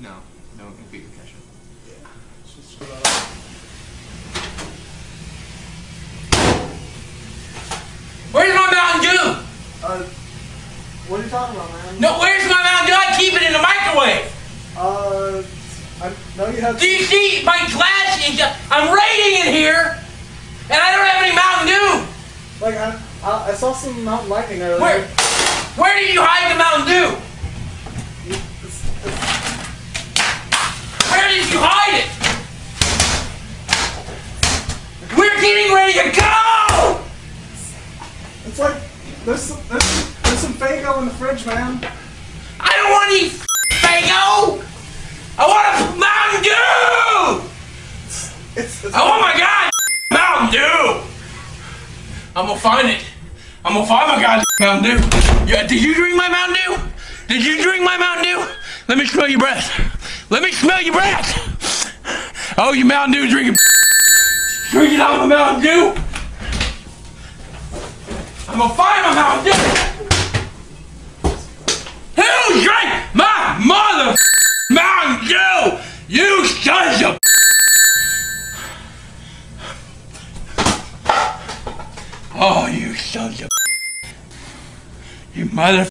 No, no one can beat Kesha. Yeah. Just go Where's my Mountain Dew? Uh, what are you talking about, man? No, where's my Mountain Dew? I keep it in the microwave. Uh, I know you have. Do you see my glass? Is, I'm raiding in here, and I don't have any Mountain Dew. Like I, I, I saw some Mountain Lightning earlier. Where, where did you hide the Mountain Dew? You hide it? We're getting ready to go! it's like there's some there's, there's some Faygo in the fridge, man. I don't want any Faygo! I want a Mountain Dew! It's, it's I want my god Mountain Dew! I'm gonna find it. I'm gonna find my god Mountain Dew. Yeah, did you drink my Mountain Dew? Did you drink my Mountain Dew? Let me smell your breath. Let me smell your breath. Oh, you Mountain Dew drinking. Drinking out of a Mountain Dew. I'm gonna find my Mountain Dew. Who drank my mother Mountain Dew? You sons of. Oh, you sons of. You mother